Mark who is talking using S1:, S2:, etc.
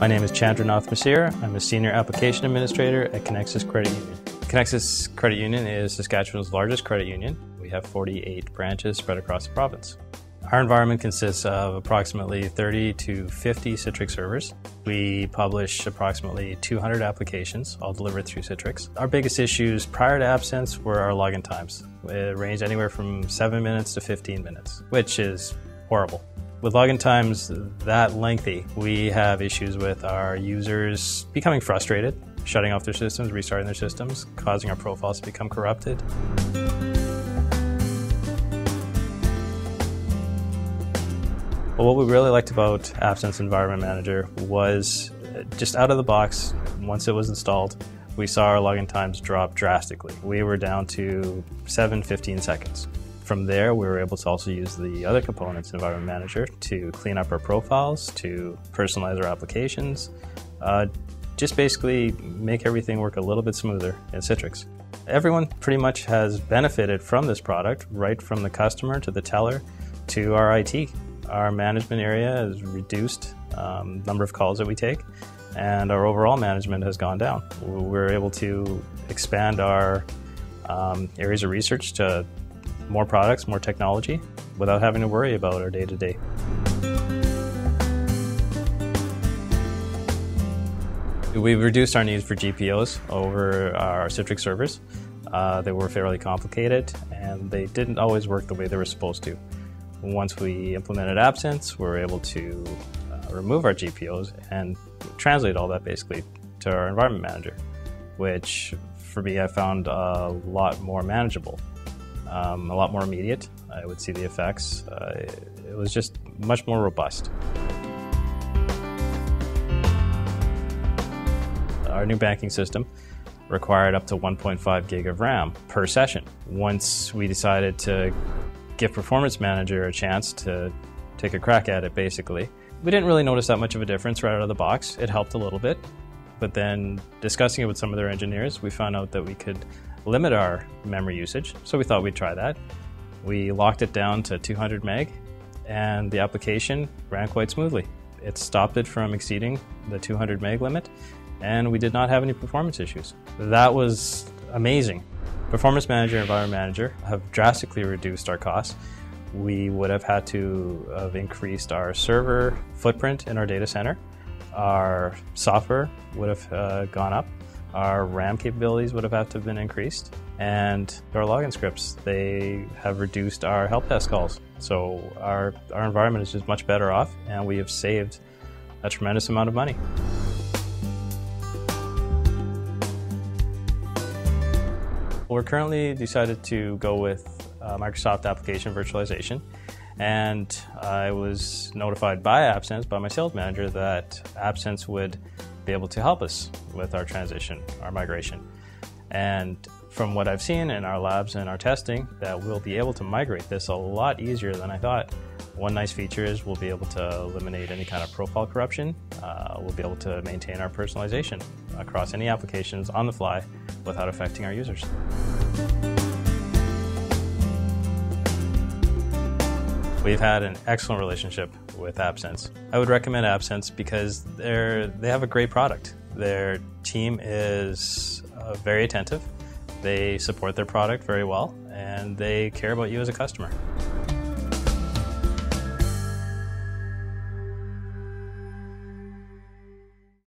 S1: My name is Chandranath Masir. I'm a Senior Application Administrator at Conexus Credit Union. Conexus Credit Union is Saskatchewan's largest credit union. We have 48 branches spread across the province. Our environment consists of approximately 30 to 50 Citrix servers. We publish approximately 200 applications, all delivered through Citrix. Our biggest issues prior to AppSense were our login times. It ranged anywhere from 7 minutes to 15 minutes, which is horrible. With login times that lengthy, we have issues with our users becoming frustrated, shutting off their systems, restarting their systems, causing our profiles to become corrupted. Well, what we really liked about AppSense Environment Manager was uh, just out of the box, once it was installed, we saw our login times drop drastically. We were down to 7, 15 seconds. From there, we were able to also use the other components in Environment Manager to clean up our profiles, to personalize our applications, uh, just basically make everything work a little bit smoother in Citrix. Everyone pretty much has benefited from this product, right from the customer to the teller to our IT our management area has reduced um, number of calls that we take, and our overall management has gone down. We're able to expand our um, areas of research to more products, more technology, without having to worry about our day to day. We've reduced our needs for GPOs over our Citrix servers. Uh, they were fairly complicated and they didn't always work the way they were supposed to. Once we implemented AppSense, we were able to uh, remove our GPOs and translate all that basically to our environment manager, which for me I found a lot more manageable, um, a lot more immediate. I would see the effects. Uh, it was just much more robust. Our new banking system required up to 1.5 gig of RAM per session. Once we decided to give Performance Manager a chance to take a crack at it, basically. We didn't really notice that much of a difference right out of the box. It helped a little bit. But then discussing it with some of their engineers, we found out that we could limit our memory usage. So we thought we'd try that. We locked it down to 200 meg, and the application ran quite smoothly. It stopped it from exceeding the 200 meg limit, and we did not have any performance issues. That was amazing. Performance Manager and Environment Manager have drastically reduced our costs. We would have had to have increased our server footprint in our data center. Our software would have uh, gone up. Our RAM capabilities would have had to have been increased. And our login scripts, they have reduced our help desk calls. So our, our environment is just much better off and we have saved a tremendous amount of money. We're currently decided to go with uh, Microsoft Application Virtualization, and I was notified by AppSense, by my sales manager, that AppSense would be able to help us with our transition, our migration. And from what I've seen in our labs and our testing, that we'll be able to migrate this a lot easier than I thought. One nice feature is we'll be able to eliminate any kind of profile corruption. Uh, we'll be able to maintain our personalization across any applications on the fly without affecting our users. We've had an excellent relationship with AppSense. I would recommend AppSense because they're, they have a great product. Their team is uh, very attentive, they support their product very well, and they care about you as a customer.